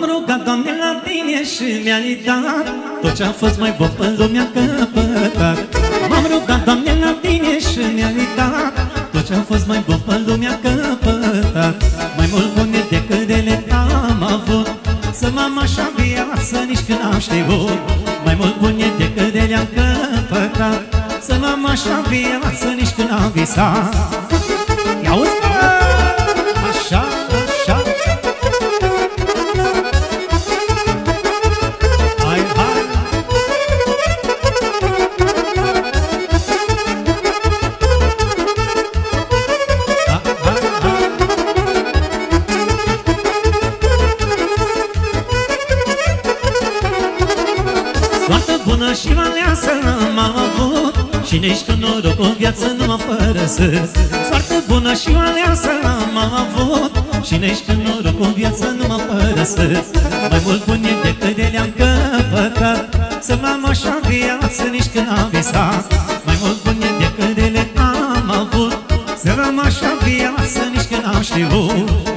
M-am rugat, Doamne, la Tine și mi-ai dat Tot ce-a fost mai bun pe lumea căpătat M-am rugat, Doamne, la Tine și mi-ai dat Tot ce-a fost mai bun pe lumea căpătat Mai mult bune decât ele am avut. Să m-am așa viață nici când am știut. Mai mult bune decât ele am căpătat. Să m-am așa viață nici când am visat Foarte bună și aleasă m-am avut. Și nici cu noroc în viață nu m-a părăsit. Foarte bună și aleasă m-am avut. Și nici cu noroc în viață nu m-a părăsit. Mai mult bune decât de le-am căpătat. Să m-am așa în viață nici când am visat. Mai mult bune decât de le am avut. Să m-am așa în viață nici când am știut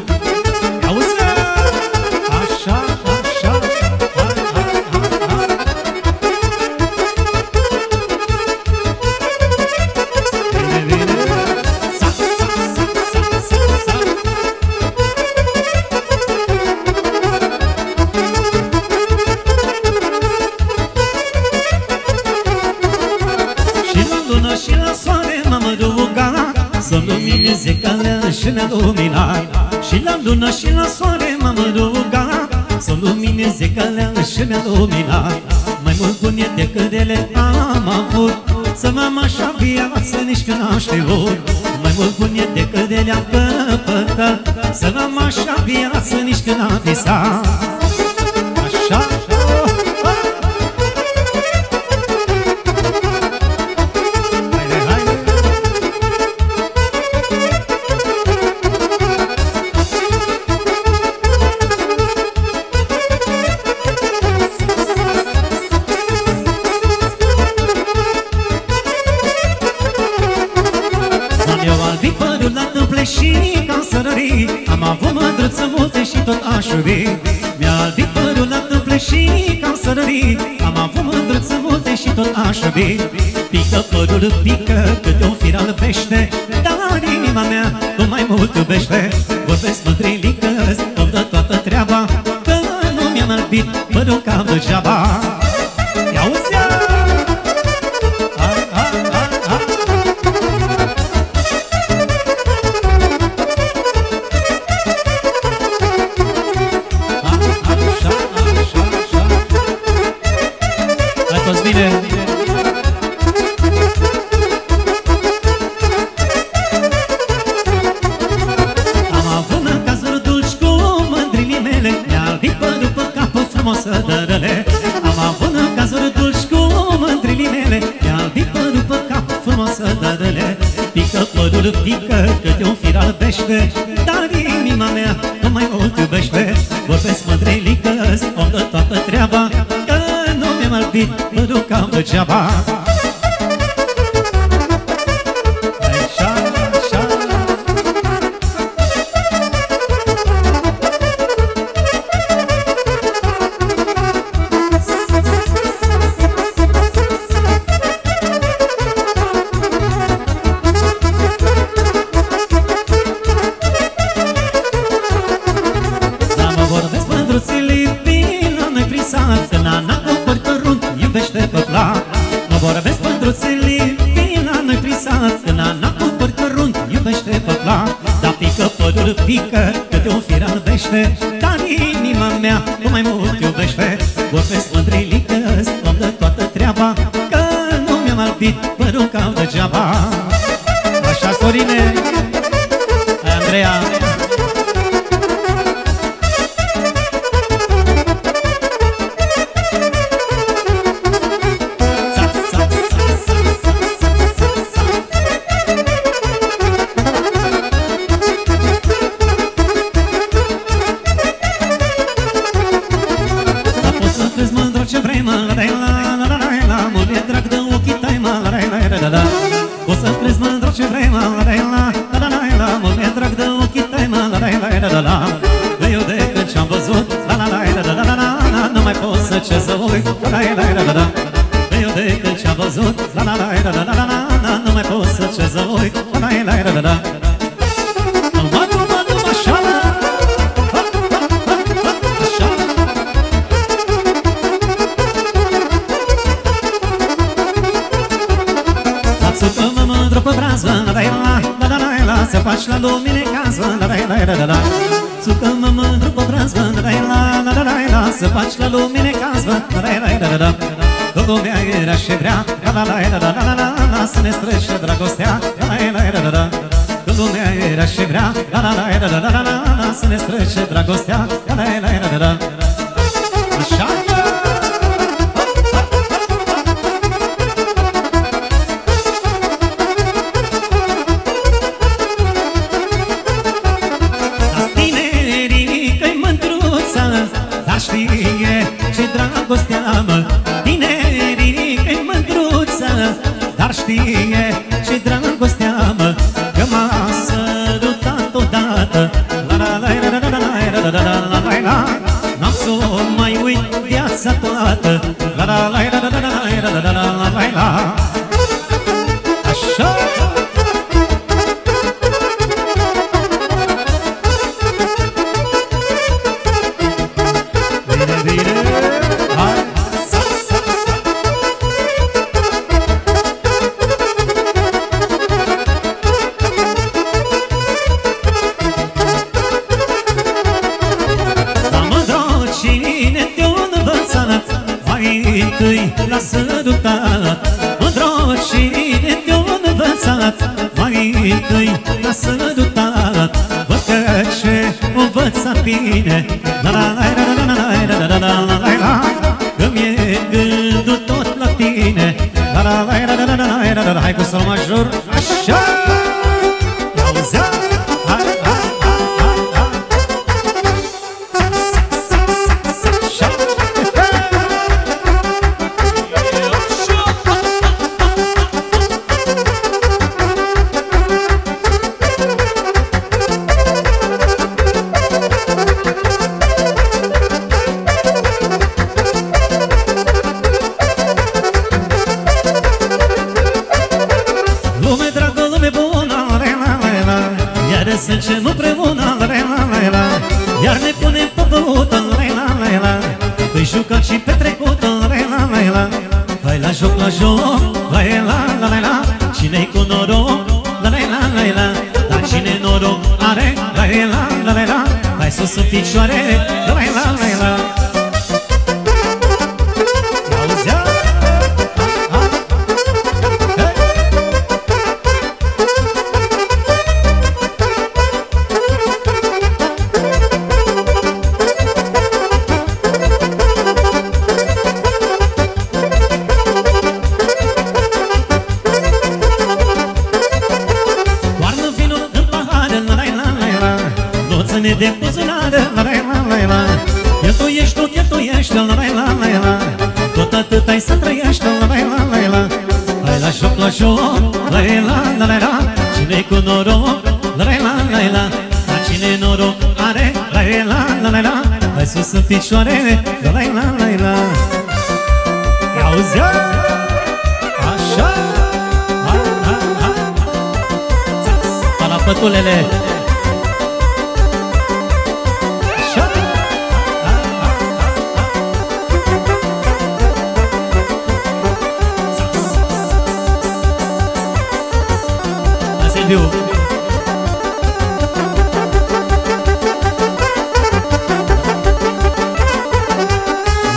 și la soare m-am rugat Să lumineze calea și ne-a luminat Și la lună și la soare m-am rugat Să lumineze calea și ne-a luminat Mai mult bune decât ele am avut Să m-am așa viață nici când am știut. Mai mult bune decât ele am căpătat Să m-am așa viață nici când am visat la tâmple și ca sărării Am avut mândruță multe și tot aș iubi. Mi-a albit părul la tâmple și ca sărării Am avut mândruță multe și tot aș iubi. Pică părul, pică câte un fir albește Dar inima mea tu mai mult iubește. Vorbesc mândrilică, îmi dă toată treaba Că nu mi-am albit părul cam degeaba Pică părul, pică câte un fir albește Dar inima mea nu mai mult iubește. Vorbesc mândrilică, om dă toată treaba Că nu mi-am albit părul cam degeaba fir albește Dar inima mea cu mai mult iubește. Vorbesc mândrilică, îmi dă toată treaba Că nu mi-am albit părul ca degeaba. Așa, Sorine Hai, Andreea mândru ce vrei, mă, la la la la la la la Mă mi-e drag de ochii tăi, mă, la la la la la la Poți să crezi mândru ce vrei, mă, la la la la la la la Mă mi-e drag de ochii tăi, mă, la la la la la la Eu de când ce-am văzut, la la la la ce să uit La la la la la la Eu de când ce-am văzut faci la lumine cază La la la la la la Țucă-mă mândru pe brază La la la la la la Să faci la lumine cază La la la la la la Că lumea era și vrea La la la la la la la la Să ne străște dragostea La la la la la la Că lumea era și vrea La la la la la la la la Să ne străște dragostea La la la la la la știe ce dragostea mă Tinerii că-i mândruța Dar știe ce dragostea mă Că m-a sărutat odată La la la la la la la la la la la la la N-am să o mai uit viața toată întâi l-a sărutat Mândro cine te-o învățat Mai întâi l-a sărutat Văd că ce o învățat bine La la la la la la la la la la. Hai sus în picioare, la la la la Nu ține de buzunară, la la la la la Cheltuiești, nu cheltuiești, la la la la la Tot atât ai să trăiești, la la la la la Hai la joc, la joc, la la la la la Cine-i cu noroc, la la la la la La cine noroc are, la la la la la Hai sus în picioare, la la la la la I-auzea? Așa Hai, hai, hai Pa la La Silviu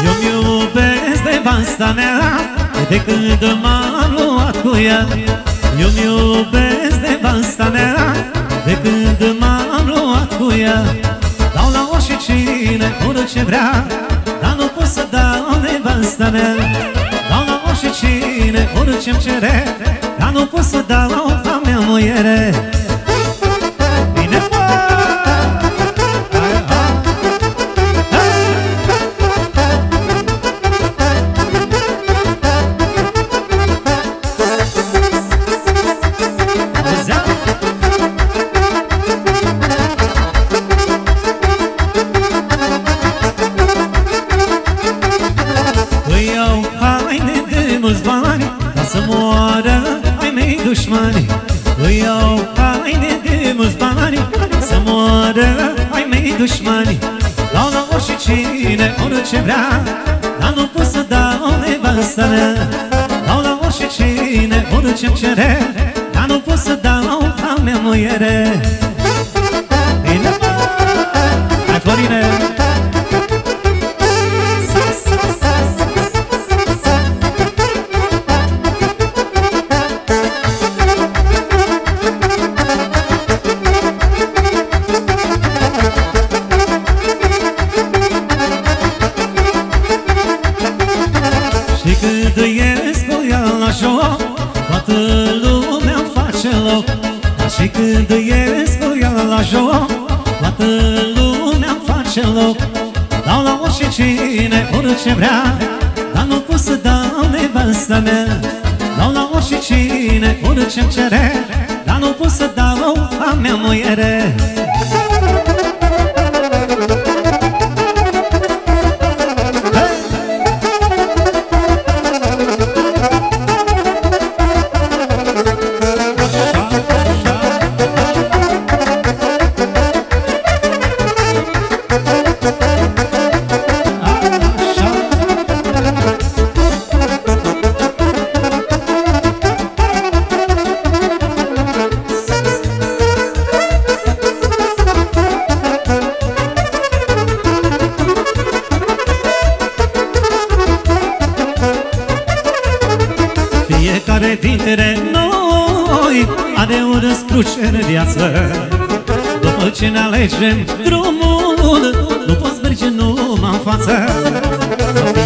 Eu-mi iubesc de vasta mea De când m-am luat cu ea. Eu-mi iubesc de vasta mea De când m-am luat cu ea. Dau la orice cine, orice vrea Dar nu pot să dau nevasta mea. Dau la orice cine, orice-mi cere Dar nu pot să dau moiere cine, orice-mi cere Dar nu pot să dau a mea muiere Bine? Hai, Florine! Cine, orice vrea Dar nu pot să dau nevasta mea. Dau la orice cine, orice-mi cere Dar nu pot să dau a mea muiere După ce ne alegem drumul Nu poți merge numai în față.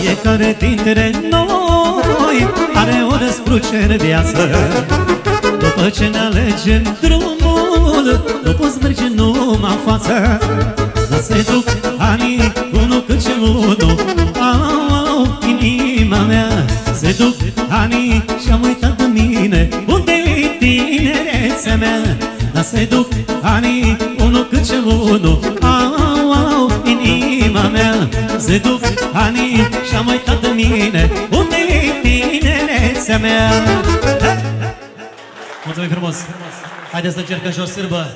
Fiecare dintre noi Are o răscruce în viață. După ce ne alegem drumul Nu poți merge numai în față. Dar se duc anii unul câte unul. Au, au, inima mea. Se duc anii și-am uitat de mine. Unde-i tinerețea mea? Dar se duc anii, unul câte unul Au, au, inima mea Se duc anii și-am uitat de mine Unde-i tinerețea mea? Mulțumim frumos! Haideți să încercăm și o sârbă